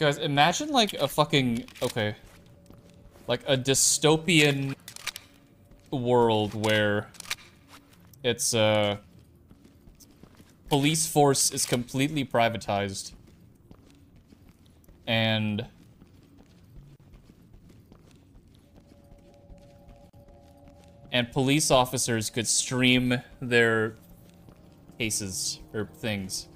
Guys, imagine like a fucking okay. Like a dystopian world where it's uh police force is completely privatized and and police officers could stream their cases or things